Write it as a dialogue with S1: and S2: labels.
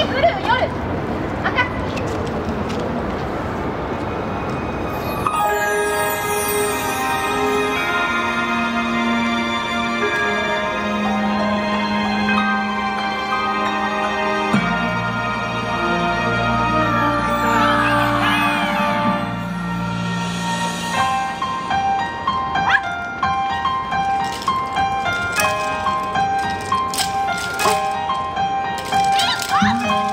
S1: 来る夜。Woo!